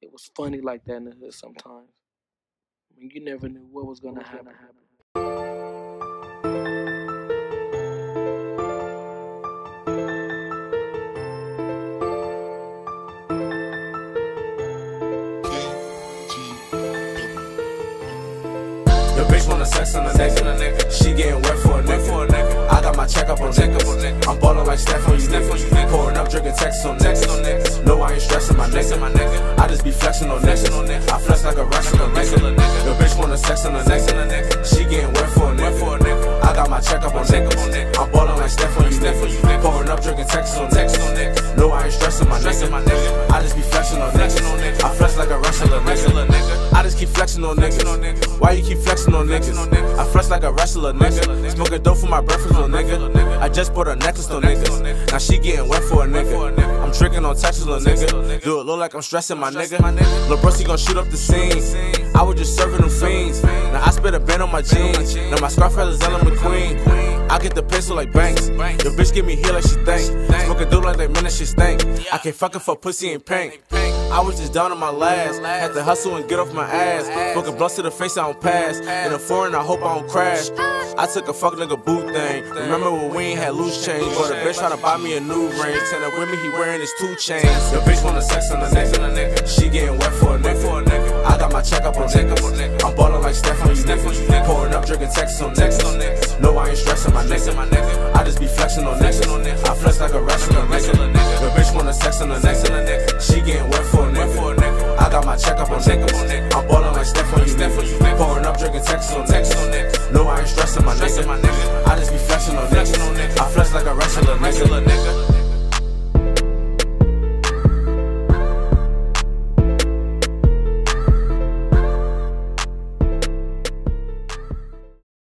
it was funny like that in the hood sometimes. I mean, you never knew what was gonna happen. The bitch wanna sex on the nigga. She getting wet for a nigga. I got my check up on niggas. I'm ballin' like Steph my nigga. I just be flexing on niggas. I flex like a wrestler nigga. The bitch wanna sex on the nigga. She getting wet for a nigga. I got my check up on niggas. I'm ballin' like Steph on you niggas. Pouring up, drinking texts on niggas. No, I ain't stressing my nigga. I just be flexing on niggas. I flex like a wrestler nigga. Flexing on niggas. Why you keep flexing on niggas? I flex like a wrestler nigga. Smoking dope for my breakfast on nigga. I just bought a necklace on niggas. Now she getting wet for a nigga. I'm drinking on Texas, little nigga. Do it look like I'm stressing my nigga. Lil' Brusty gon' shoot up the scene. I was just serving them fiends. Now I spit a band on my jeans. Now my scarf Alexander McQueen. I get the pistol like banks. Your bitch give me here like she think. Smoking dope like that minute she stink. I can't fuck her for pussy and pink. I was just down on my last. Had to hustle and get off my ass. Smoking blunts to the face, I don't pass. In a foreign, I hope I don't crash. I took a fuck nigga boot thing. Remember when we ain't had loose change? But a bitch tryna buy me a new ring. Tell that women he wearing his two chains. Your bitch wanna sex on the nigga. She getting wet for a nigga. I got my check up on nigga. I'm ballin' like Steph on you. Pouring up, drinking texts on niggas. No, I ain't stressing my nigga. I just be flexing on niggas. I flex like a wrestler nigga. Your bitch wanna sex on the nigga. She getting wet for a nigga. I got my check up on niggas. I'm ballin' like Steph on you nigga. Pouring up, drinking texts on niggas. No, I ain't stressing my nigga. I just be flexing on niggas. I flex like a wrestler nigga.